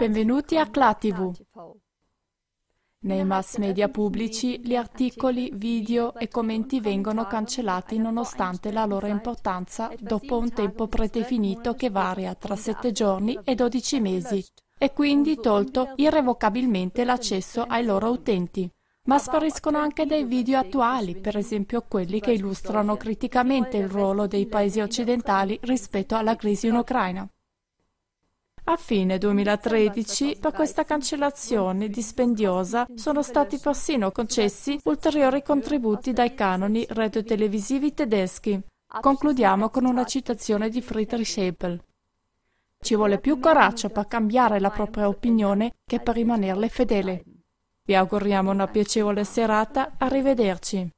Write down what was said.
Benvenuti a ClaTV. Nei mass media pubblici gli articoli, video e commenti vengono cancellati nonostante la loro importanza dopo un tempo predefinito che varia tra 7 giorni e 12 mesi e quindi tolto irrevocabilmente l'accesso ai loro utenti. Ma spariscono anche dei video attuali, per esempio quelli che illustrano criticamente il ruolo dei paesi occidentali rispetto alla crisi in Ucraina. A fine 2013, per questa cancellazione dispendiosa, sono stati persino concessi ulteriori contributi dai canoni radiotelevisivi tedeschi. Concludiamo con una citazione di Friedrich Hebel. Ci vuole più coraggio per cambiare la propria opinione che per rimanerle fedele. Vi auguriamo una piacevole serata, arrivederci.